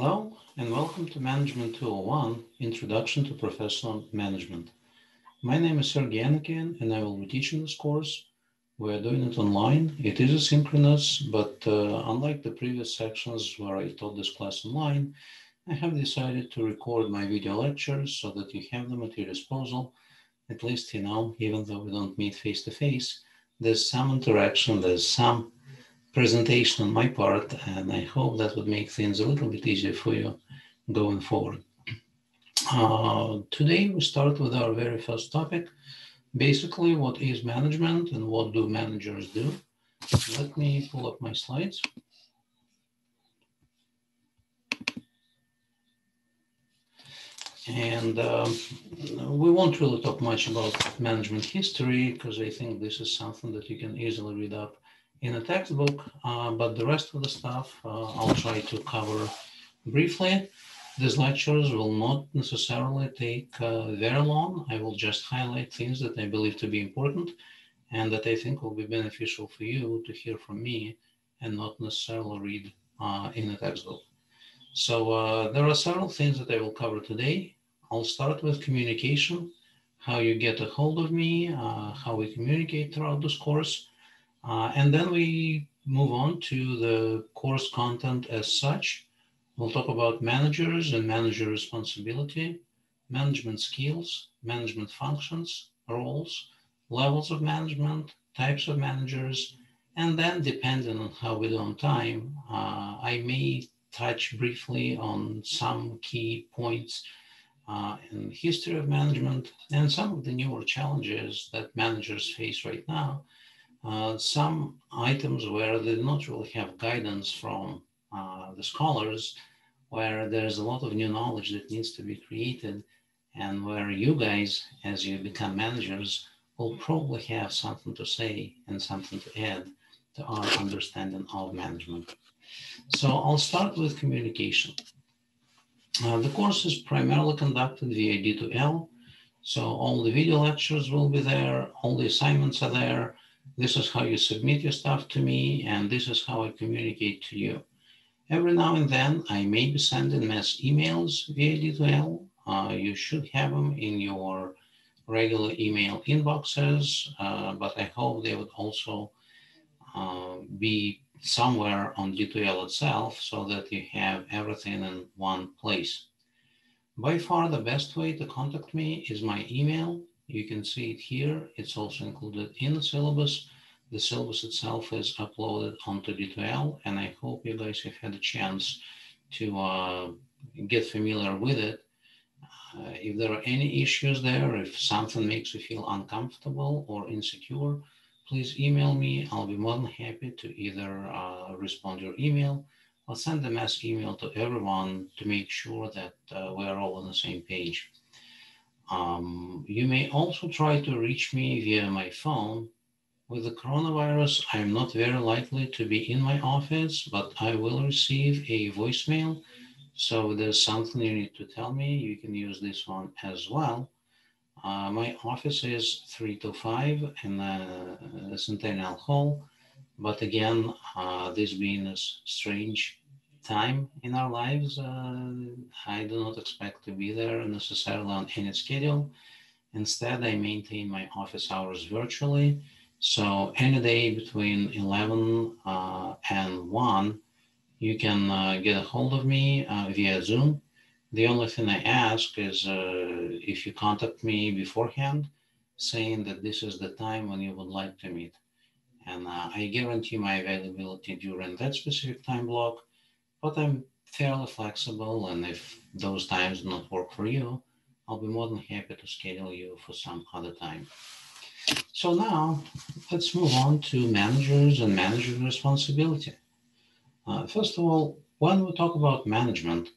Hello and welcome to Management 201, Introduction to Professional Management. My name is Sergey Anokhin and I will be teaching this course. We're doing it online. It is asynchronous, but uh, unlike the previous sections where I taught this class online, I have decided to record my video lectures so that you have them at your disposal. At least, you know, even though we don't meet face to face, there's some interaction, there's some presentation on my part, and I hope that would make things a little bit easier for you going forward. Uh, today, we start with our very first topic. Basically, what is management and what do managers do? Let me pull up my slides. And um, we won't really talk much about management history because I think this is something that you can easily read up in a textbook, uh, but the rest of the stuff uh, I'll try to cover briefly. These lectures will not necessarily take uh, very long. I will just highlight things that I believe to be important and that I think will be beneficial for you to hear from me and not necessarily read uh, in a textbook. So uh, there are several things that I will cover today. I'll start with communication, how you get a hold of me, uh, how we communicate throughout this course. Uh, and then we move on to the course content as such. We'll talk about managers and manager responsibility, management skills, management functions, roles, levels of management, types of managers, and then depending on how we do on time, uh, I may touch briefly on some key points uh, in history of management and some of the newer challenges that managers face right now. Uh, some items where they do not really have guidance from uh, the scholars, where there's a lot of new knowledge that needs to be created, and where you guys, as you become managers, will probably have something to say and something to add to our understanding of management. So I'll start with communication. Uh, the course is primarily conducted via D2L. So all the video lectures will be there, all the assignments are there. This is how you submit your stuff to me, and this is how I communicate to you. Every now and then, I may be sending mass emails via D2L. Uh, you should have them in your regular email inboxes, uh, but I hope they would also uh, be somewhere on D2L itself so that you have everything in one place. By far, the best way to contact me is my email. You can see it here. It's also included in the syllabus. The syllabus itself is uploaded onto D2L, and I hope you guys have had a chance to uh, get familiar with it. Uh, if there are any issues there, if something makes you feel uncomfortable or insecure, please email me. I'll be more than happy to either uh, respond your email or send a mass email to everyone to make sure that uh, we're all on the same page. Um, you may also try to reach me via my phone. With the coronavirus, I'm not very likely to be in my office, but I will receive a voicemail. So there's something you need to tell me, you can use this one as well. Uh, my office is 325 in the Centennial Hall. But again, uh, this being a strange time in our lives, uh, I do not expect to be there necessarily on any schedule. Instead, I maintain my office hours virtually. So any day between 11 uh, and 1, you can uh, get a hold of me uh, via Zoom the only thing I ask is uh, if you contact me beforehand, saying that this is the time when you would like to meet. And uh, I guarantee my availability during that specific time block, but I'm fairly flexible. And if those times do not work for you, I'll be more than happy to schedule you for some other time. So now let's move on to managers and manager responsibility. Uh, first of all, when we talk about management,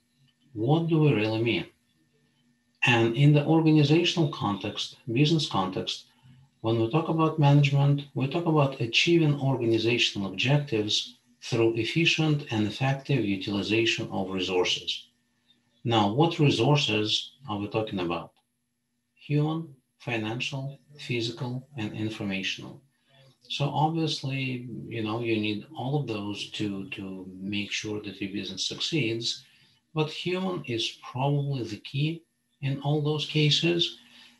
what do we really mean? And in the organizational context, business context, when we talk about management, we talk about achieving organizational objectives through efficient and effective utilization of resources. Now, what resources are we talking about? Human, financial, physical, and informational. So obviously, you know, you need all of those to, to make sure that your business succeeds but human is probably the key in all those cases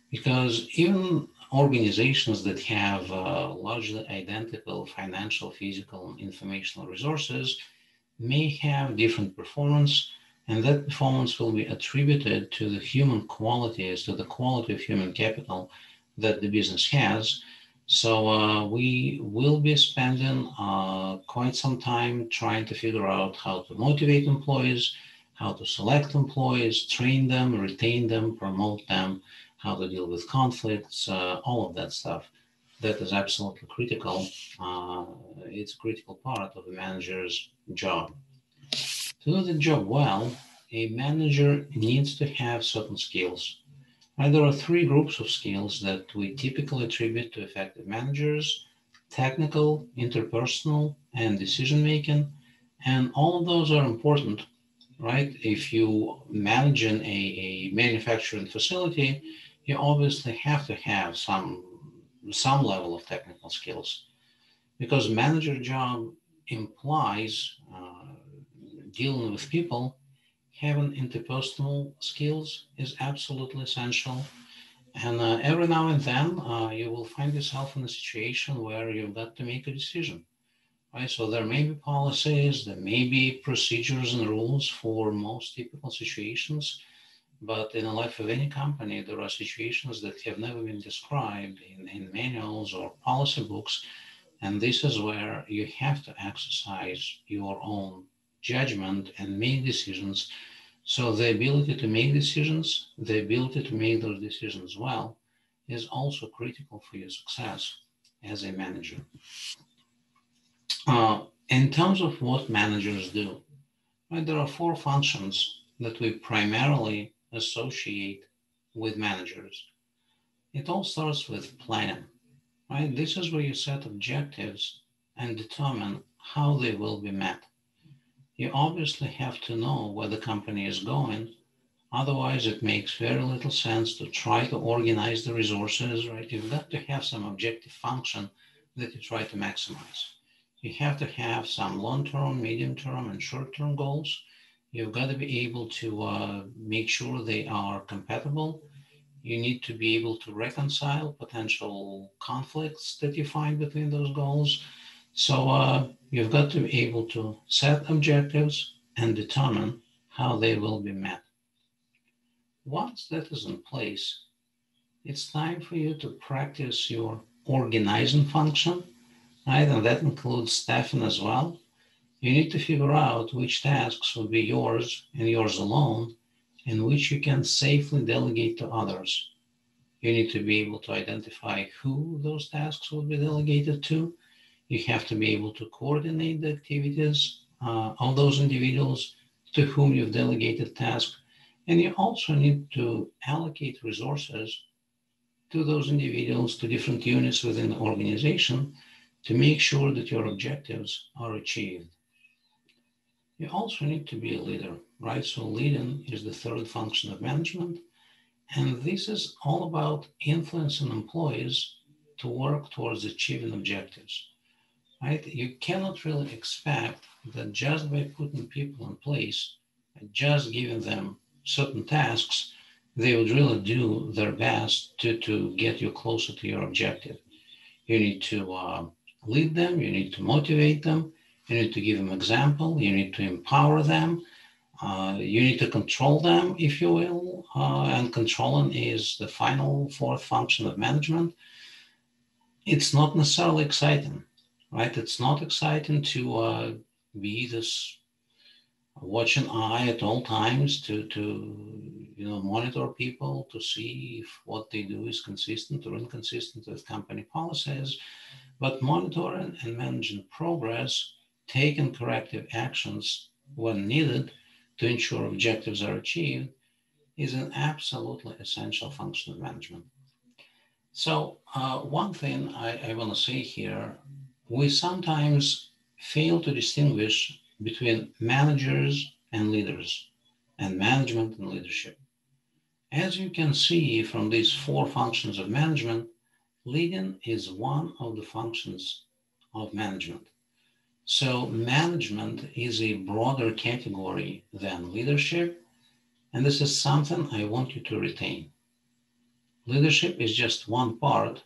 because even organizations that have uh, largely identical financial, physical, and informational resources may have different performance, and that performance will be attributed to the human qualities, to the quality of human capital that the business has. So uh, we will be spending uh, quite some time trying to figure out how to motivate employees, how to select employees, train them, retain them, promote them, how to deal with conflicts, uh, all of that stuff. That is absolutely critical. Uh, it's a critical part of a manager's job. To do the job well, a manager needs to have certain skills. Right, there are three groups of skills that we typically attribute to effective managers technical, interpersonal, and decision making. And all of those are important, right? If you manage in a, a manufacturing facility, you obviously have to have some some level of technical skills because manager job implies uh, dealing with people having interpersonal skills is absolutely essential. And uh, every now and then uh, you will find yourself in a situation where you've got to make a decision right? So there may be policies there may be procedures and rules for most typical situations but in the life of any company, there are situations that have never been described in, in manuals or policy books. And this is where you have to exercise your own judgment and make decisions. So the ability to make decisions, the ability to make those decisions well, is also critical for your success as a manager. Uh, in terms of what managers do, right, there are four functions that we primarily associate with managers. It all starts with planning, right? This is where you set objectives and determine how they will be met. You obviously have to know where the company is going. Otherwise, it makes very little sense to try to organize the resources, right? You've got to have some objective function that you try to maximize. You have to have some long term, medium term, and short term goals You've got to be able to uh, make sure they are compatible. You need to be able to reconcile potential conflicts that you find between those goals. So uh, you've got to be able to set objectives and determine how they will be met. Once that is in place, it's time for you to practice your organizing function, right? And that includes staffing as well. You need to figure out which tasks will be yours and yours alone, and which you can safely delegate to others. You need to be able to identify who those tasks will be delegated to. You have to be able to coordinate the activities uh, of those individuals to whom you've delegated tasks. And you also need to allocate resources to those individuals, to different units within the organization to make sure that your objectives are achieved you also need to be a leader, right? So leading is the third function of management. And this is all about influencing employees to work towards achieving objectives, right? You cannot really expect that just by putting people in place just giving them certain tasks, they would really do their best to, to get you closer to your objective. You need to uh, lead them, you need to motivate them, you need to give them example. You need to empower them. Uh, you need to control them, if you will. Uh, and controlling is the final fourth function of management. It's not necessarily exciting, right? It's not exciting to uh, be this watching eye at all times to to you know monitor people to see if what they do is consistent or inconsistent with company policies but monitoring and managing progress taken corrective actions when needed to ensure objectives are achieved is an absolutely essential function of management. So, uh, one thing I, I want to say here we sometimes fail to distinguish between managers and leaders, and management and leadership. As you can see from these four functions of management, leading is one of the functions of management. So management is a broader category than leadership. And this is something I want you to retain. Leadership is just one part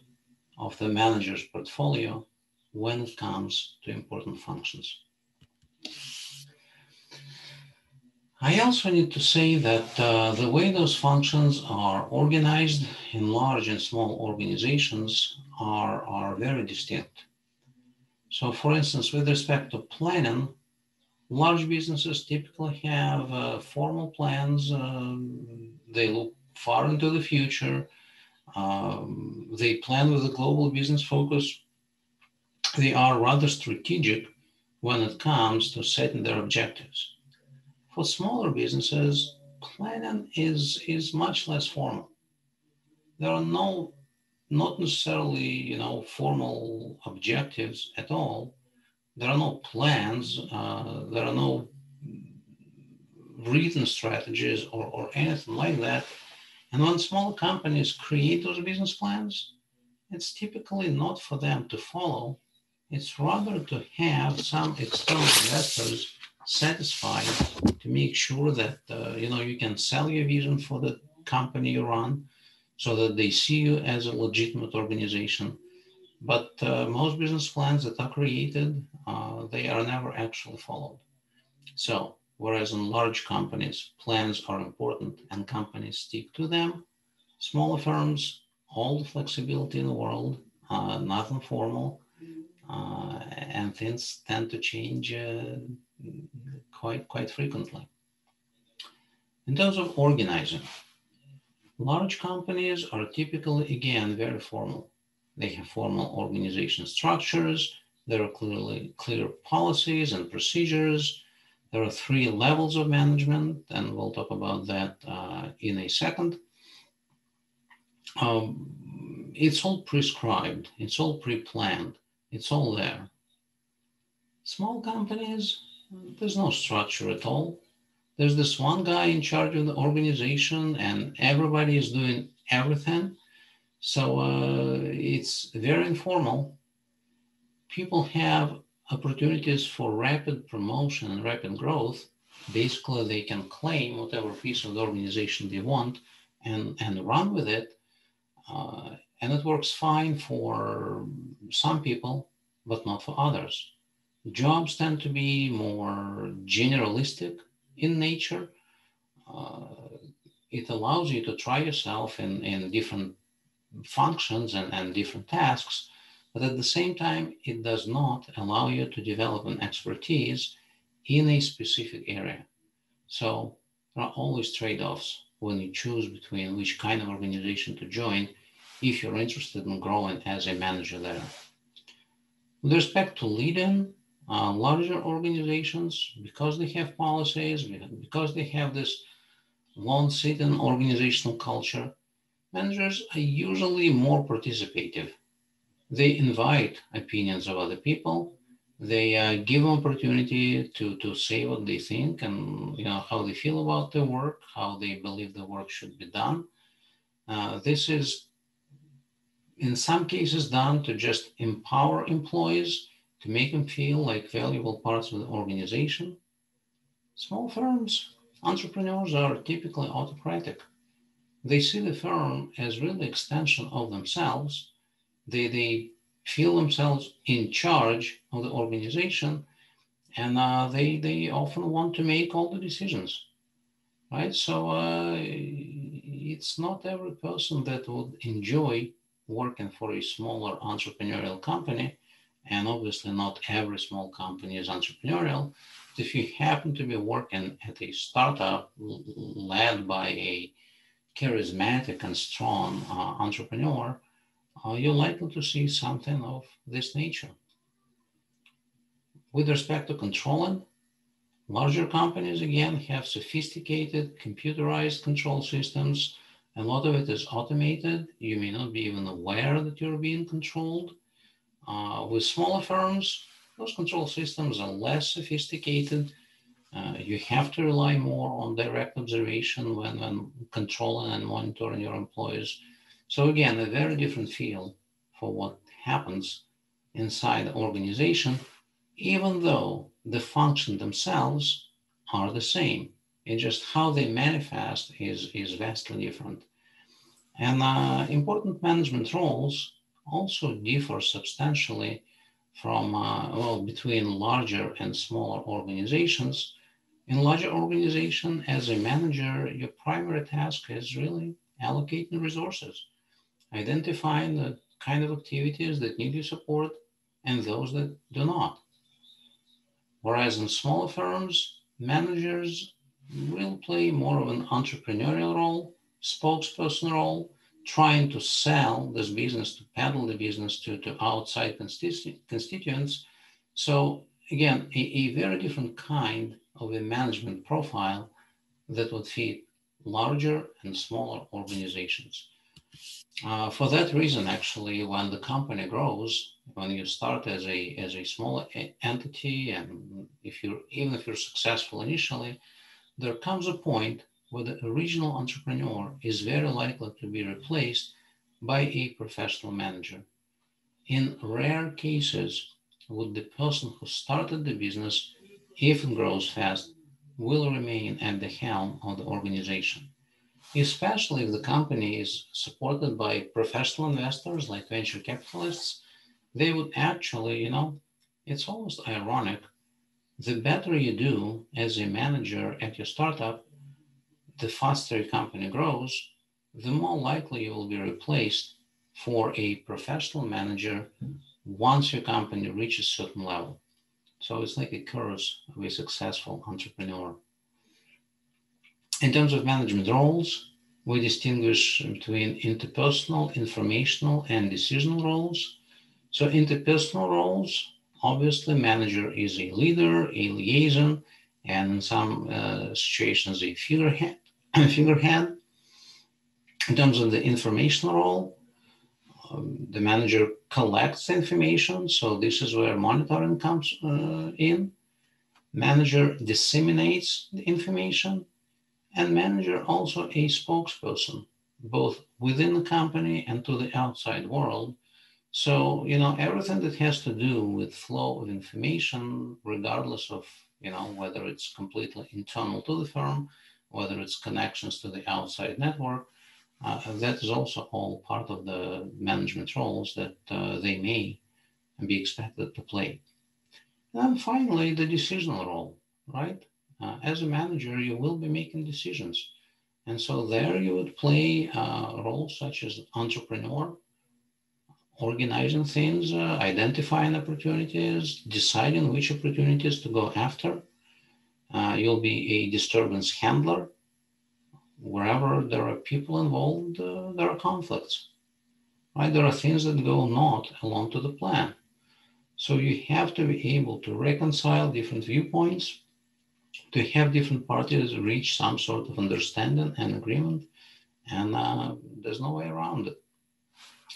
of the manager's portfolio when it comes to important functions. I also need to say that uh, the way those functions are organized in large and small organizations are, are very distinct. So, for instance, with respect to planning, large businesses typically have uh, formal plans. Um, they look far into the future. Um, they plan with a global business focus. They are rather strategic when it comes to setting their objectives. For smaller businesses, planning is, is much less formal. There are no not necessarily, you know, formal objectives at all. There are no plans. Uh, there are no written strategies or, or anything like that. And when small companies create those business plans, it's typically not for them to follow. It's rather to have some external investors satisfied to make sure that uh, you know you can sell your vision for the company you run so that they see you as a legitimate organization. But uh, most business plans that are created, uh, they are never actually followed. So, whereas in large companies, plans are important and companies stick to them, smaller firms, all the flexibility in the world, uh, nothing formal, uh, and things tend to change uh, quite quite frequently. In terms of organizing, Large companies are typically, again, very formal. They have formal organization structures. There are clearly clear policies and procedures. There are three levels of management, and we'll talk about that uh, in a second. Um, it's all prescribed, it's all pre planned, it's all there. Small companies, there's no structure at all there's this one guy in charge of the organization and everybody is doing everything. So uh, it's very informal. People have opportunities for rapid promotion and rapid growth. Basically they can claim whatever piece of the organization they want and, and run with it. Uh, and it works fine for some people but not for others. Jobs tend to be more generalistic in nature. Uh, it allows you to try yourself in, in different functions and, and different tasks, but at the same time, it does not allow you to develop an expertise in a specific area. So there are always trade offs when you choose between which kind of organization to join if you're interested in growing as a manager there. With respect to leading, uh, larger organizations, because they have policies, because they have this long sitting organizational culture, managers are usually more participative. They invite opinions of other people. They uh, give opportunity to, to say what they think and you know how they feel about their work, how they believe the work should be done. Uh, this is in some cases done to just empower employees to make them feel like valuable parts of the organization. Small firms, entrepreneurs are typically autocratic. They see the firm as really extension of themselves. They, they feel themselves in charge of the organization and uh, they, they often want to make all the decisions, right? So uh, it's not every person that would enjoy working for a smaller entrepreneurial company and obviously not every small company is entrepreneurial. If you happen to be working at a startup led by a charismatic and strong uh, entrepreneur, uh, you're likely to see something of this nature. With respect to controlling, larger companies again have sophisticated computerized control systems. A lot of it is automated. You may not be even aware that you're being controlled. Uh, with smaller firms, those control systems are less sophisticated. Uh, you have to rely more on direct observation when, when controlling and monitoring your employees. So again, a very different feel for what happens inside the organization. even though the function themselves are the same. It's just how they manifest is, is vastly different. And uh, important management roles also differ substantially from, uh, well, between larger and smaller organizations. In larger organization, as a manager, your primary task is really allocating resources, identifying the kind of activities that need your support and those that do not. Whereas in smaller firms, managers will play more of an entrepreneurial role, spokesperson role, trying to sell this business, to peddle the business to, to outside constitu- constituents. So again, a, a very different kind of a management profile that would fit larger and smaller organizations. Uh, for that reason, actually, when the company grows, when you start as a as a small entity, and if you're even if you're successful initially, there comes a point where the original entrepreneur is very likely to be replaced by a professional manager. In rare cases, would the person who started the business, if it grows fast, will remain at the helm of the organization especially if the company is supported by professional investors like venture capitalists, they would actually, you know, it's almost ironic. The better you do as a manager at your startup, the faster your company grows, the more likely you will be replaced for a professional manager once your company reaches a certain level. So it's like a curse of a successful entrepreneur. In terms of management roles, we distinguish between interpersonal, informational, and decisional roles. So interpersonal roles, obviously manager is a leader, a liaison, and in some uh, situations a figurehead, figurehead. In terms of the information role, um, the manager collects information. So this is where monitoring comes uh, in. Manager disseminates the information and manager also a spokesperson, both within the company and to the outside world. So, you know, everything that has to do with flow of information, regardless of, you know, whether it's completely internal to the firm, whether it's connections to the outside network, uh, that is also all part of the management roles that uh, they may be expected to play. And finally, the decisional role, right? uh, as a manager, you will be making decisions. And so there you would play uh, roles such as entrepreneur, organizing things, uh, identifying opportunities, deciding which opportunities to go after. Uh, you'll be a disturbance handler. Wherever there are people involved, uh, there are conflicts. Right? There are things that go not along to the plan. So you have to be able to reconcile different viewpoints, to have different parties reach some sort of understanding and agreement, and uh, there's no way around it.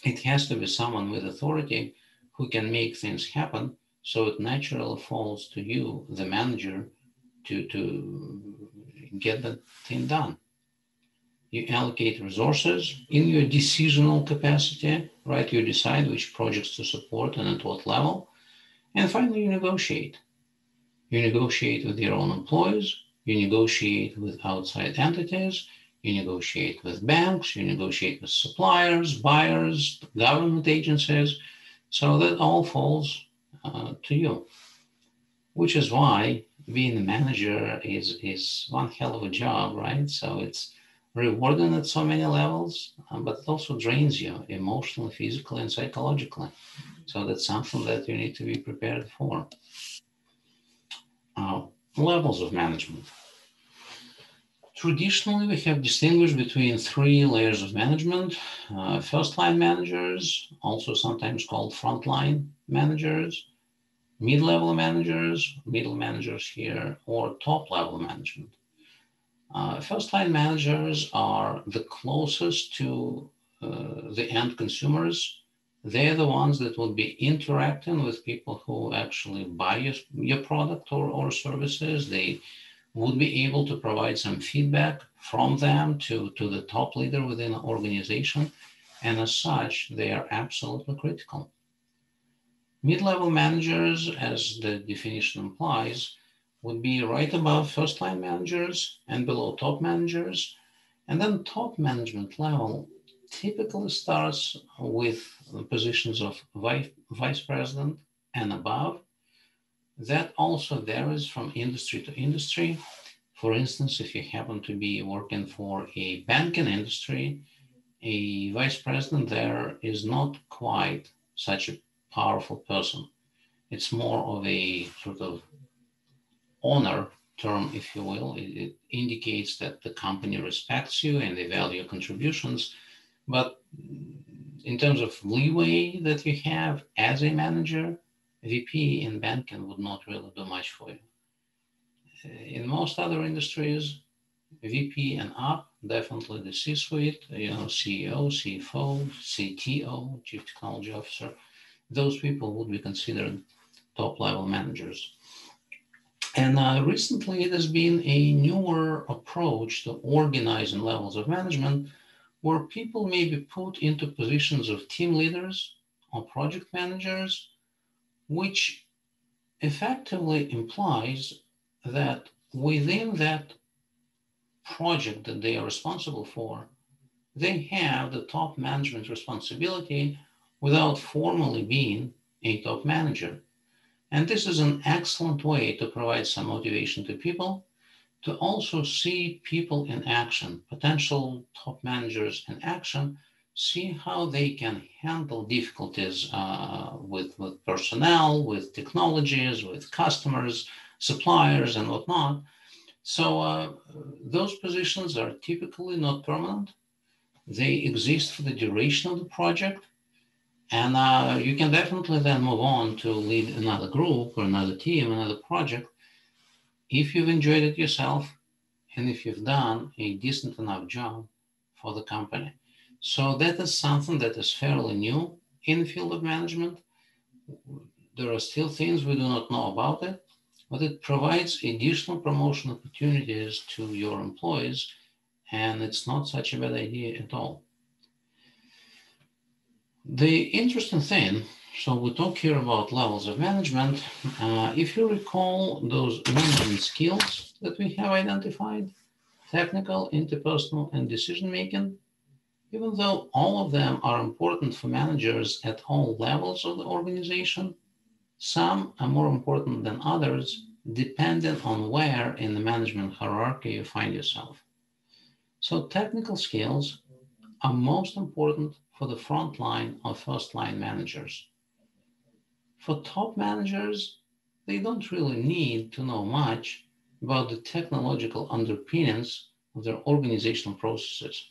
It has to be someone with authority who can make things happen, so it naturally falls to you, the manager, to, to get the thing done. You allocate resources in your decisional capacity, right? You decide which projects to support and at what level. And finally, you negotiate you negotiate with your own employees, you negotiate with outside entities, you negotiate with banks, you negotiate with suppliers, buyers, government agencies. So that all falls uh, to you, which is why being a manager is, is one hell of a job, right? So it's rewarding at so many levels, uh, but it also drains you emotionally, physically, and psychologically. So that's something that you need to be prepared for uh, levels of management. Traditionally, we have distinguished between three layers of management uh, first line managers, also sometimes called frontline managers, mid level managers, middle managers here, or top level management. Uh, first line managers are the closest to uh, the end consumers they're the ones that will be interacting with people who actually buy your, your product or, or services. They would be able to provide some feedback from them to, to the top leader within the organization. And as such, they are absolutely critical. Mid-level managers, as the definition implies, would be right above first line managers and below top managers. And then top management level typically starts with the positions of vice, vice president and above. That also varies from industry to industry. For instance, if you happen to be working for a banking industry, a vice president there is not quite such a powerful person. It's more of a sort of honor term, if you will. It, it, indicates that the company respects you and they value your contributions. But in terms of leeway that you have as a manager, VP in banking would not really do much for you. Uh, in most other industries, VP and up, definitely the C-suite, you know, CEO, CFO, CTO, Chief Technology Officer, those people would be considered top level managers. And uh, recently, there's been a newer approach to organizing levels of management where people may be put into positions of team leaders or project managers, which effectively implies that within that project that they are responsible for, they have the top management responsibility without formally being a top manager. And this is an excellent way to provide some motivation to people to also see people in action, potential top managers in action, see how they can handle difficulties uh, with, with personnel, with technologies, with customers, suppliers, and whatnot. So uh, those positions are typically not permanent. They exist for the duration of the project and uh, you can definitely then move on to lead another group or another team, another project, if you've enjoyed it yourself and if you've done a decent enough job for the company. So that is something that is fairly new in the field of management. There are still things we do not know about it, but it provides additional promotion opportunities to your employees, and it's not such a bad idea at all. The interesting thing, so we talk here about levels of management. Uh, if you recall those management skills that we have identified, technical, interpersonal, and decision making, even though all of them are important for managers at all levels of the organization, some are more important than others, depending on where in the management hierarchy you find yourself. So technical skills are most important for the front line or first line managers. For top managers, they don't really need to know much about the technological underpinnings of their organizational processes.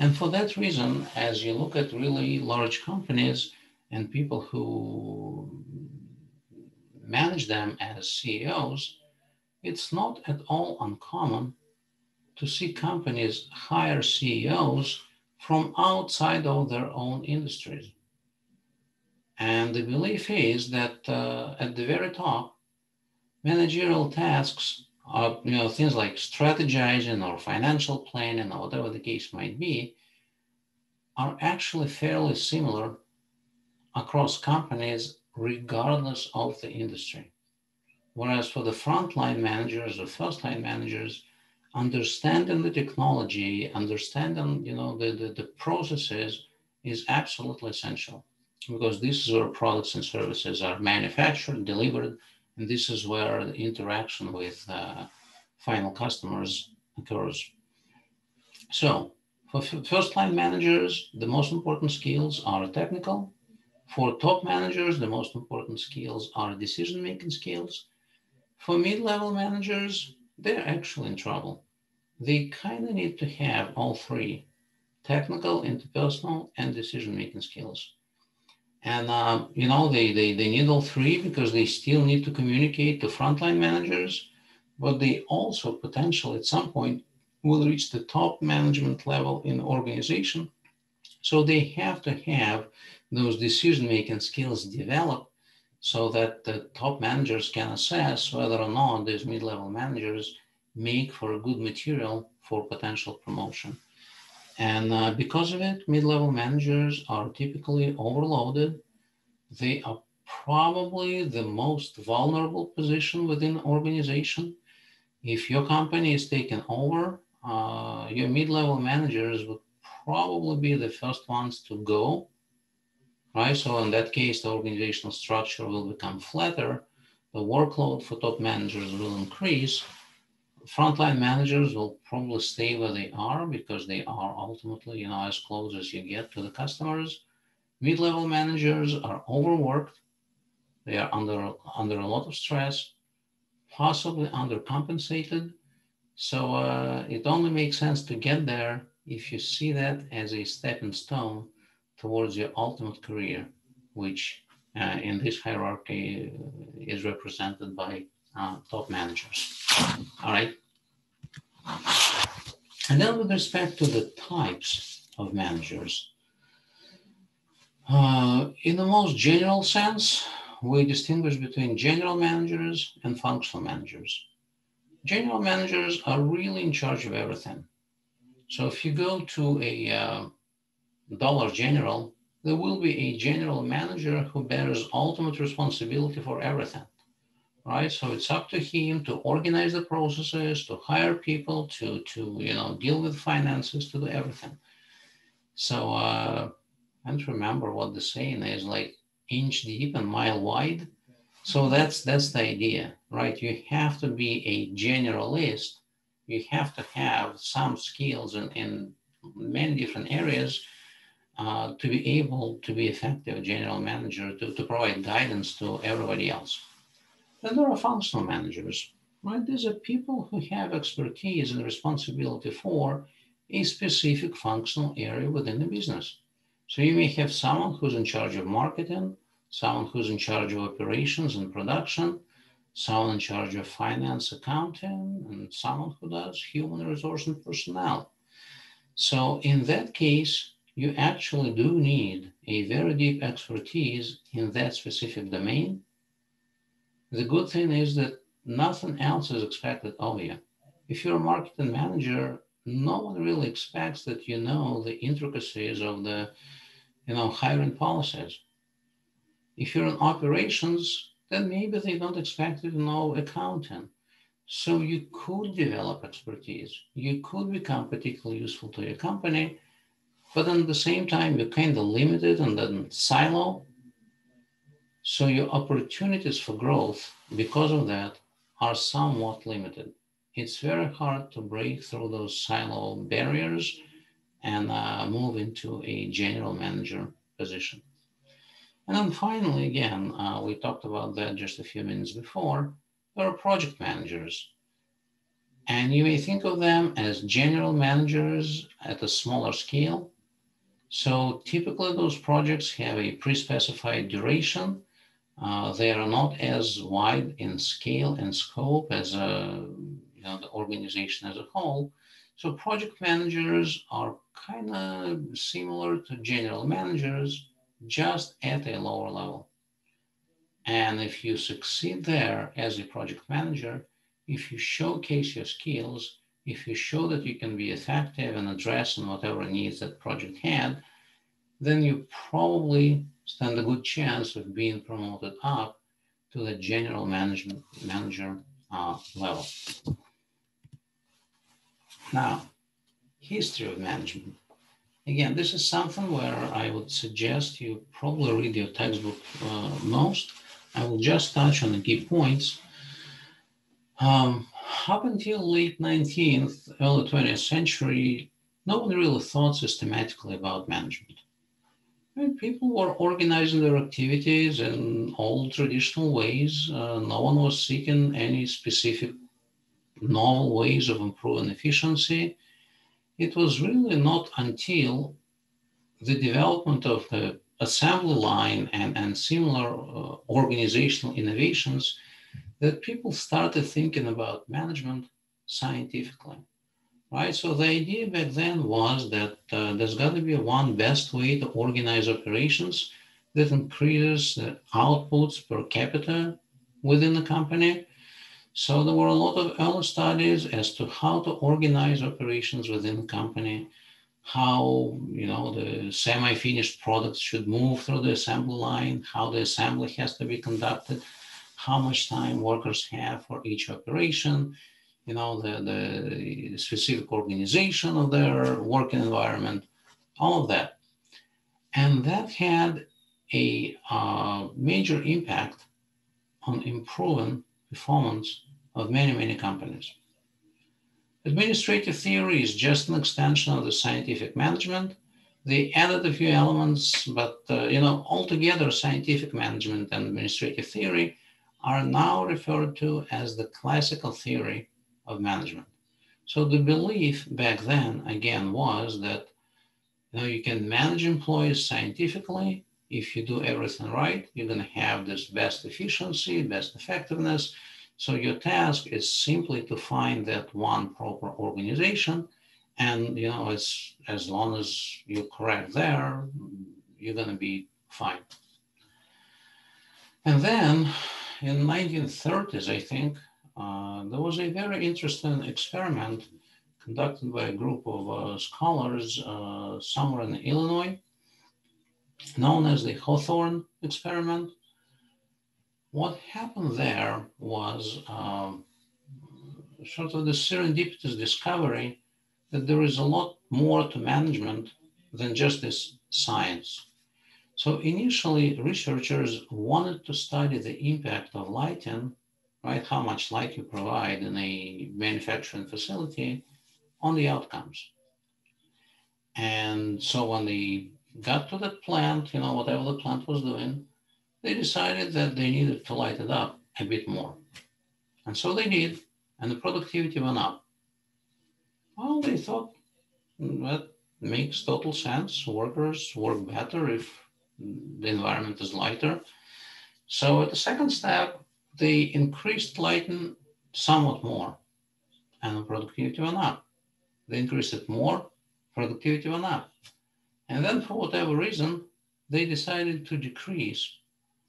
And for that reason, as you look at really large companies and people who manage them as CEOs, it's not at all uncommon to see companies hire CEOs from outside of their own industries. And the belief is that uh, at the very top, managerial tasks are, you know, things like strategizing or financial planning or whatever the case might be, are actually fairly similar across companies regardless of the industry. Whereas for the frontline managers or first line managers, understanding the technology, understanding you know the, the, the, processes is absolutely essential because this is where products and services are manufactured, delivered, and this is where the interaction with uh, final customers occurs. So for first line managers, the most important skills are technical. For top managers, the most important skills are decision making skills. For mid level managers, they're actually in trouble. They kind of need to have all three technical, interpersonal, and decision making skills. And, uh, you know, they, they, they need all three because they still need to communicate to frontline managers, but they also potentially at some point will reach the top management level in the organization. So they have to have those decision making skills developed so that the top managers can assess whether or not these mid level managers make for a good material for potential promotion. And uh, because of it, mid-level managers are typically overloaded. They are probably the most vulnerable position within an organization. If your company is taken over, uh, your mid-level managers would probably be the first ones to go, right? So in that case, the organizational structure will become flatter. The workload for top managers will increase. Frontline managers will probably stay where they are because they are ultimately, you know, as close as you get to the customers. Mid-level managers are overworked. They are under under a lot of stress, possibly undercompensated. So uh, it only makes sense to get there if you see that as a stepping stone towards your ultimate career, which uh, in this hierarchy uh, is represented by uh, top managers. All right. And then with respect to the types of managers, uh, in the most general sense, we distinguish between general managers and functional managers. General managers are really in charge of everything. So if you go to a uh, Dollar General, there will be a general manager who bears ultimate responsibility for everything, right? So it's up to him to organize the processes, to hire people, to to you know deal with finances, to do everything. So uh, I don't remember what the saying is, like inch deep and mile wide. So that's that's the idea, right? You have to be a generalist you have to have some skills in, in many different areas uh, to be able to be effective general manager to, to provide guidance to everybody else. Then there are functional managers, right? These are people who have expertise and responsibility for a specific functional area within the business. So you may have someone who's in charge of marketing, someone who's in charge of operations and production, someone in charge of finance, accounting, and someone who does human resource and personnel. So in that case, you actually do need a very deep expertise in that specific domain. The good thing is that nothing else is expected of you. If you're a marketing manager, no one really expects that you know the intricacies of the, you know, hiring policies. If you're in operations, then maybe they don't expect you to know accounting. So you could develop expertise. You could become particularly useful to your company, but at the same time, you're kind of limited and then silo. So your opportunities for growth because of that are somewhat limited. It's very hard to break through those silo barriers and uh, move into a general manager position. And then finally, again, uh, we talked about that just a few minutes before, there are project managers. And you may think of them as general managers at a smaller scale. So typically those projects have a pre-specified duration. Uh, they are not as wide in scale and scope as uh, you know, the organization as a whole. So project managers are kind of similar to general managers, just at a lower level. And if you succeed there as a project manager, if you showcase your skills, if you show that you can be effective and addressing whatever needs that project had, then you probably stand a good chance of being promoted up to the general management manager uh, level. Now, history of management. Again, this is something where I would suggest you probably read your textbook uh, most. I will just touch on the key points. Um, up until late 19th, early 20th century, no one really thought systematically about management. People were organizing their activities in old traditional ways. Uh, no one was seeking any specific novel ways of improving efficiency it was really not until the development of the assembly line and, and similar uh, organizational innovations that people started thinking about management scientifically right? So the idea back then was that uh, there's got to be one best way to organize operations that increases the outputs per capita within the company. So there were a lot of early studies as to how to organize operations within the company, how you know the semi-finished products should move through the assembly line, how the assembly has to be conducted, how much time workers have for each operation, you know, the, the specific organization of their working environment, all of that. And that had a uh, major impact on improving performance of many, many companies. Administrative theory is just an extension of the scientific management. They added a few elements, but uh, you know, altogether, scientific management and administrative theory are now referred to as the classical theory of management. So the belief back then, again, was that you know you can manage employees scientifically. If you do everything right, you're going to have this best efficiency, best effectiveness, so your task is simply to find that one proper organization. And you know, as as long as you're correct there, you're gonna be fine. And then in 1930s, I think, uh, there was a very interesting experiment conducted by a group of uh, scholars uh, somewhere in Illinois, known as the Hawthorne experiment what happened there was um, sort of the serendipitous discovery that there is a lot more to management than just this science. So initially, researchers wanted to study the impact of lighting, right? How much light you provide in a manufacturing facility on the outcomes. And so when they got to that plant, you know, whatever the plant was doing, they decided that they needed to light it up a bit more. And so they did, and the productivity went up. Well, they thought mm, that makes total sense. Workers work better if the environment is lighter. So at the second step, they increased lighting somewhat more, and productivity went up. They increased it more, productivity went up. And then, for whatever reason, they decided to decrease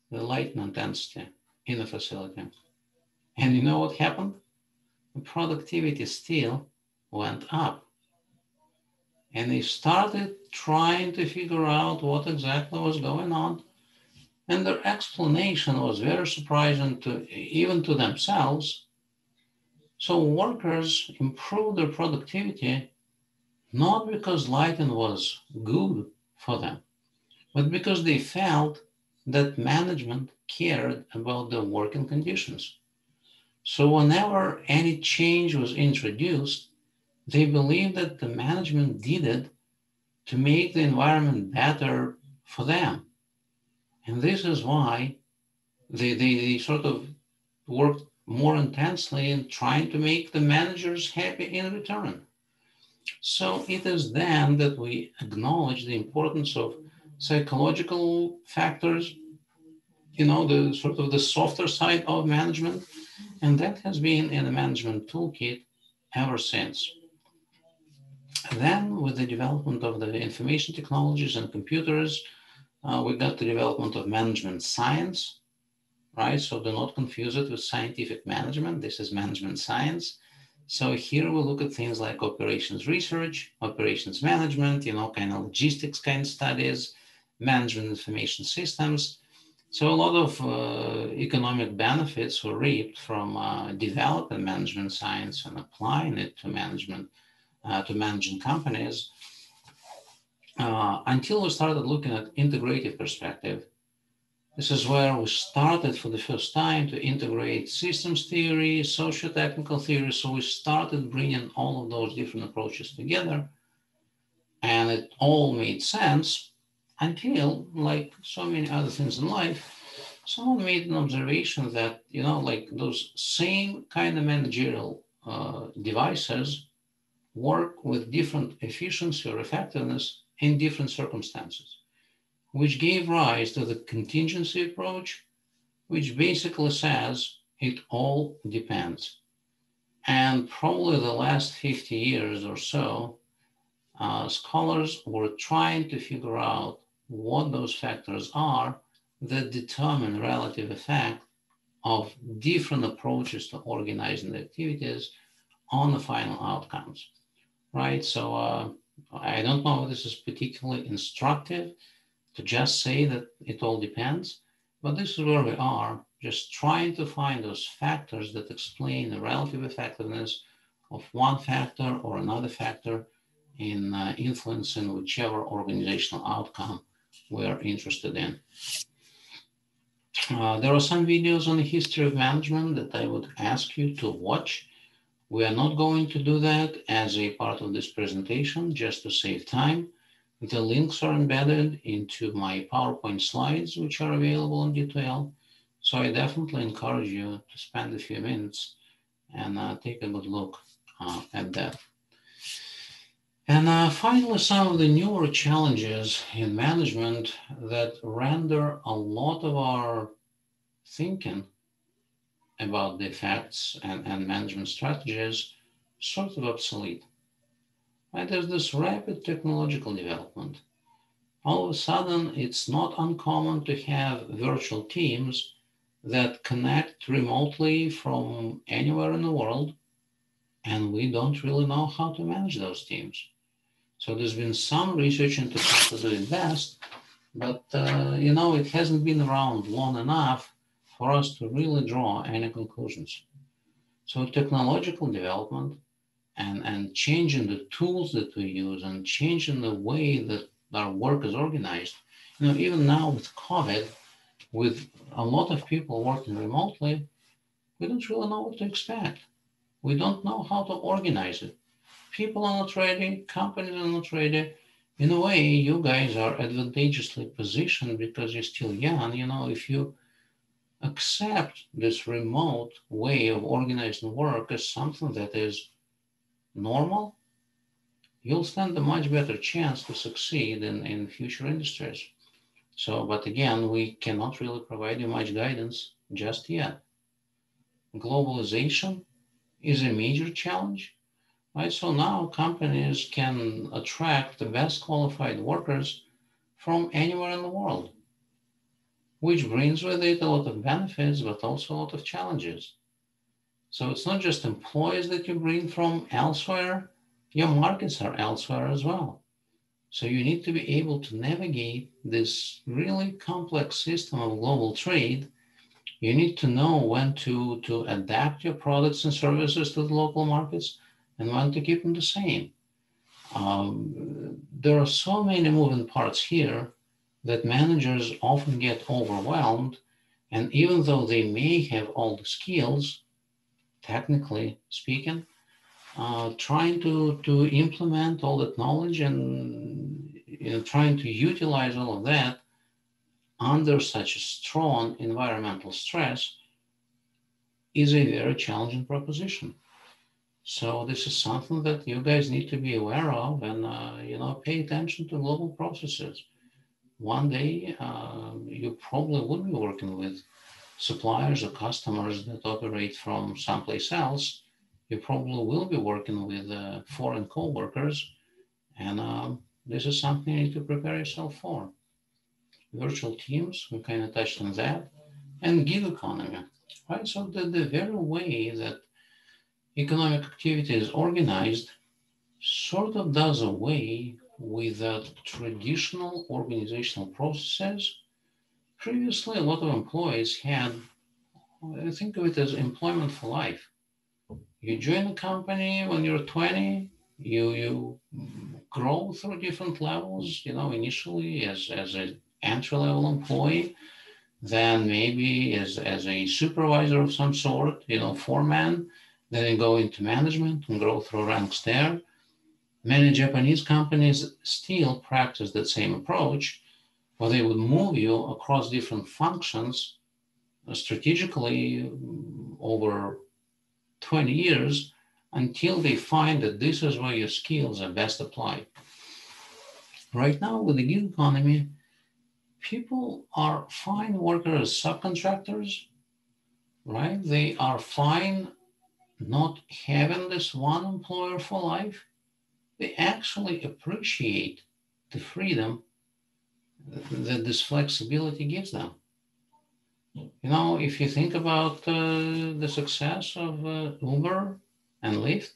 the light intensity in the facility. And you know what happened? The productivity still went up. And they started trying to figure out what exactly was going on. And their explanation was very surprising to even to themselves. So workers improved their productivity not because lighting was good for them, but because they felt that management cared about the working conditions. So whenever any change was introduced, they believe that the management did it to make the environment better for them. And this is why they, they, they sort of worked more intensely in trying to make the managers happy in return. So it is then that we acknowledge the importance of psychological factors, you know, the sort of the softer side of management. And that has been in the management toolkit ever since. Then, with the development of the information technologies and computers, uh, we got the development of management science, right? So do not confuse it with scientific management. This is management science. So here we look at things like operations research, operations management, you know, kind of logistics kind of studies, management information systems. So a lot of uh, economic benefits were reaped from uh, developing management science and applying it to management, to managing companies. Uh, until we started looking at integrative perspective, this is where we started for the first time to integrate systems theory, socio-technical theory. So we started bringing all of those different approaches together and it all made sense until, like so many other things in life, someone made an observation that, you know, like those same kind of managerial uh, devices work with different efficiency or effectiveness in different circumstances, which gave rise to the contingency approach, which basically says it all depends. And probably the last 50 years or so, uh, scholars were trying to figure out what those factors are that determine relative effect of different approaches to organizing the activities on the final outcomes, right? So uh, I don't know if this is particularly instructive to just say that it all depends, but this is where we are, just trying to find those factors that explain the relative effectiveness of one factor or another factor in uh, influencing whichever organizational outcome we're interested in. Uh, there are some videos on the history of management that I would ask you to watch. We are not going to do that as a part of this presentation, just to save time. The links are embedded into my PowerPoint slides, which are available on D2L. So I definitely encourage you to spend a few minutes and uh, take a good look uh, at that. And uh, finally, some of the newer challenges in management that render a lot of our thinking about the effects and, and management strategies sort of obsolete. Right? There's this rapid technological development. All of a sudden, it's not uncommon to have virtual teams that connect remotely from anywhere in the world, and we don't really know how to manage those teams. So there's been some research into how to do it best, but uh, you know it hasn't been around long enough for us to really draw any conclusions. So technological development and, and changing the tools that we use and changing the way that our work is organized. You know, even now with COVID, with a lot of people working remotely, we don't really know what to expect. We don't know how to organize it people are not ready, companies are not ready. In a way, you guys are advantageously positioned because you're still young. You know, if you accept this remote way of organizing work as something that is normal, you'll stand a much better chance to succeed in, in future industries. So, but again, we cannot really provide you much guidance just yet. Globalization is a major challenge Right? So now companies can attract the best qualified workers from anywhere in the world, which brings with it a lot of benefits, but also a lot of challenges. So it's not just employees that you bring from elsewhere, your markets are elsewhere as well. So you need to be able to navigate this really complex system of global trade. You need to know when to, to adapt your products and services to the local markets and when to keep them the same. Um, there are so many moving parts here that managers often get overwhelmed. And even though they may have all the skills, technically speaking, uh, trying to, to implement all that knowledge and you know, trying to utilize all of that under such a strong environmental stress is a very challenging proposition. So this is something that you guys need to be aware of and, uh, you know, pay attention to global processes. One day, uh, you probably would be working with suppliers or customers that operate from someplace else. You probably will be working with uh, foreign co-workers. And um, this is something you need to prepare yourself for. Virtual teams, we kind of touched on that. And gig economy, right? So the, the very way that economic activity is organized sort of does away with the traditional organizational processes. Previously, a lot of employees had, I think of it as employment for life. You join a company when you're 20, you, you grow through different levels, you know, initially as, as an entry level employee, then maybe as, as a supervisor of some sort, you know, foreman, then they go into management and grow through ranks there. Many Japanese companies still practice that same approach, where they would move you across different functions uh, strategically mm, over 20 years until they find that this is where your skills are best applied. Right now, with the gig economy, people are fine workers subcontractors, right? They are fine not having this one employer for life, they actually appreciate the freedom that this flexibility gives them. You know, if you think about uh, the success of uh, Uber and Lyft,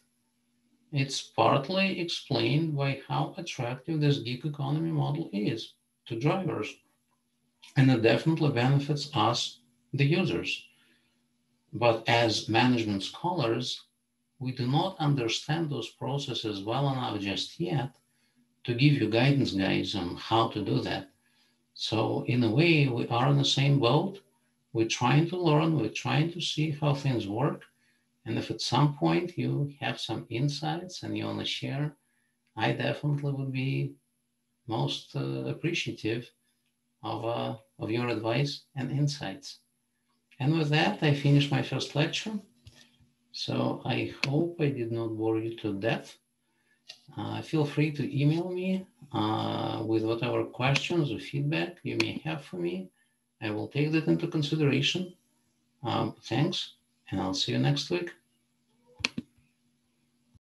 it's partly explained by how attractive this gig economy model is to drivers. And it definitely benefits us, the users. But as management scholars, we do not understand those processes well enough just yet to give you guidance guys, on how to do that. So in a way, we are in the same boat. We're trying to learn, we're trying to see how things work. And if at some point you have some insights and you want to share, I definitely would be most uh, appreciative of, uh, of your advice and insights. And with that, I finish my first lecture. So I hope I did not bore you to death. Uh, feel free to email me uh, with whatever questions or feedback you may have for me. I will take that into consideration. Um, thanks, and I'll see you next week.